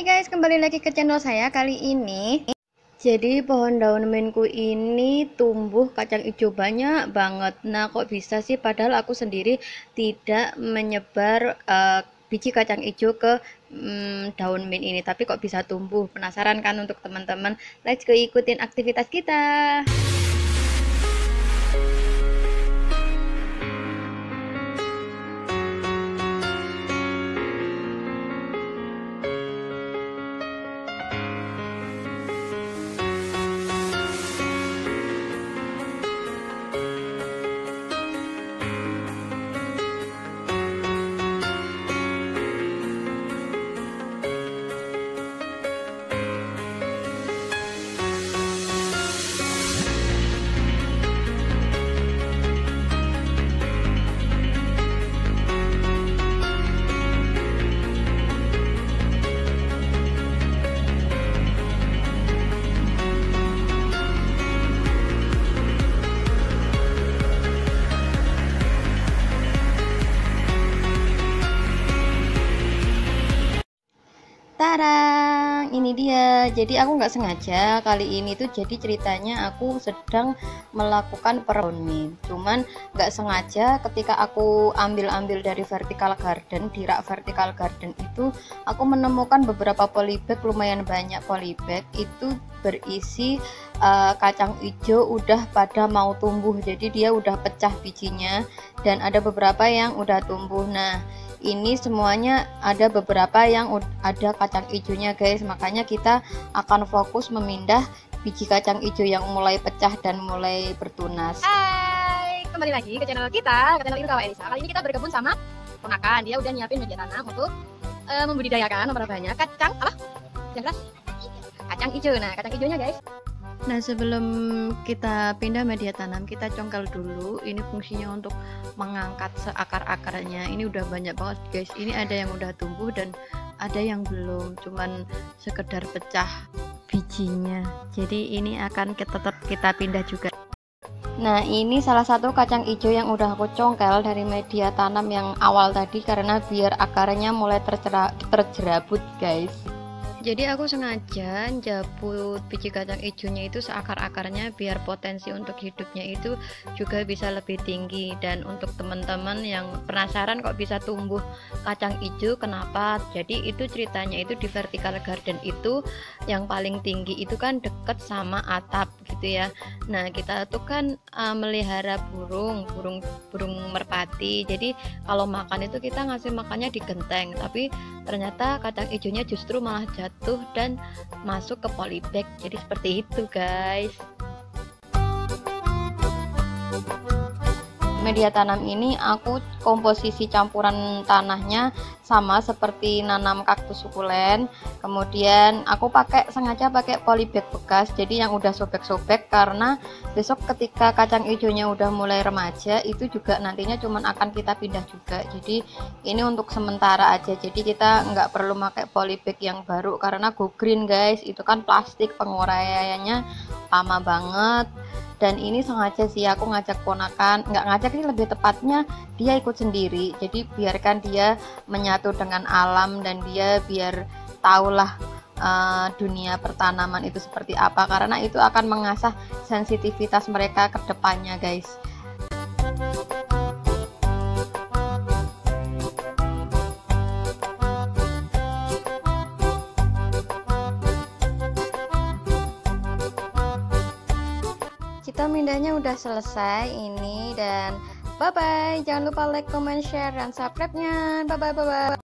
Hai guys, kembali lagi ke channel saya kali ini. Jadi pohon daun minku ini tumbuh kacang hijau banyak banget. Nah, kok bisa sih padahal aku sendiri tidak menyebar uh, biji kacang hijau ke um, daun mint ini, tapi kok bisa tumbuh? Penasaran kan untuk teman-teman? Let's go ikutin aktivitas kita. Tarang, ini dia. Jadi aku nggak sengaja kali ini tuh jadi ceritanya aku sedang melakukan peroni. Cuman nggak sengaja ketika aku ambil-ambil dari vertical garden, di rak vertical garden itu aku menemukan beberapa polybag lumayan banyak polybag itu berisi uh, kacang hijau udah pada mau tumbuh. Jadi dia udah pecah bijinya dan ada beberapa yang udah tumbuh. Nah, ini semuanya ada beberapa yang ada kacang hijaunya guys. Makanya kita akan fokus memindah biji kacang hijau yang mulai pecah dan mulai bertunas. Hai kembali lagi ke channel kita ke channel Irkawa Elisa. Kali ini kita bergabung sama ponakan. Dia udah nyiapin media tanam untuk uh, membudidayakan banyak kacang apa? Yang keras kacang hijau. Nah kacang hijaunya guys Nah sebelum kita pindah media tanam kita congkel dulu. Ini fungsinya untuk mengangkat seakar-akarnya. Ini udah banyak banget guys. Ini ada yang udah tumbuh dan ada yang belum. Cuman sekedar pecah bijinya. Jadi ini akan kita tetap kita pindah juga. Nah ini salah satu kacang hijau yang udah aku congkel dari media tanam yang awal tadi karena biar akarnya mulai terjerabut guys jadi aku sengaja jabut biji kacang hijaunya itu seakar-akarnya biar potensi untuk hidupnya itu juga bisa lebih tinggi. Dan untuk teman-teman yang penasaran kok bisa tumbuh kacang hijau kenapa? Jadi itu ceritanya itu di vertical garden itu yang paling tinggi itu kan deket sama atap gitu ya. Nah kita tuh kan uh, melihara burung burung burung merpati. Jadi kalau makan itu kita ngasih makannya di genteng tapi ternyata kacang hijaunya justru malah jatuh jatuh dan masuk ke polybag. Jadi seperti itu guys media tanam ini aku komposisi campuran tanahnya sama seperti nanam kaktus sukulen. Kemudian aku pakai sengaja pakai polybag bekas jadi yang udah sobek-sobek karena besok ketika kacang hijaunya udah mulai remaja itu juga nantinya cuman akan kita pindah juga. Jadi ini untuk sementara aja. Jadi kita nggak perlu pakai polybag yang baru karena go green guys. Itu kan plastik penguraiannya lama banget dan ini sengaja sih aku ngajak ponakan nggak ngajak ini lebih tepatnya dia ikut sendiri. Jadi biarkan dia menyatu dengan alam dan dia biar tahulah uh, dunia pertanaman itu seperti apa. Karena itu akan mengasah sensitivitas mereka ke depannya guys kita mindahnya udah selesai ini dan bye bye jangan lupa like comment share dan subscribe nya bye bye bye bye